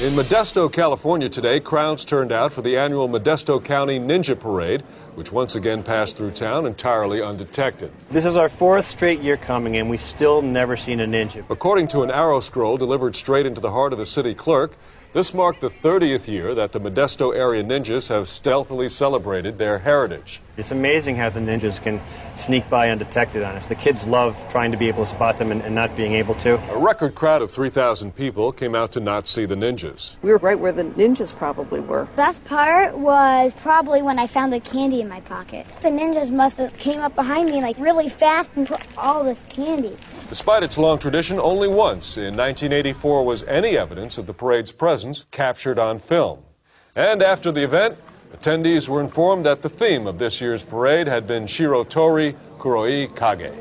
In Modesto, California today, crowds turned out for the annual Modesto County Ninja Parade, which once again passed through town entirely undetected. This is our fourth straight year coming, and we've still never seen a ninja. According to an arrow scroll delivered straight into the heart of the city clerk, this marked the 30th year that the Modesto area ninjas have stealthily celebrated their heritage. It's amazing how the ninjas can sneak by undetected on us. The kids love trying to be able to spot them and, and not being able to. A record crowd of 3,000 people came out to not see the ninjas. We were right where the ninjas probably were. Best part was probably when I found the candy in my pocket. The ninjas must have came up behind me like really fast and put all this candy. Despite its long tradition, only once in 1984 was any evidence of the parade's presence captured on film. And after the event, attendees were informed that the theme of this year's parade had been Shirotori Kuroi Kage.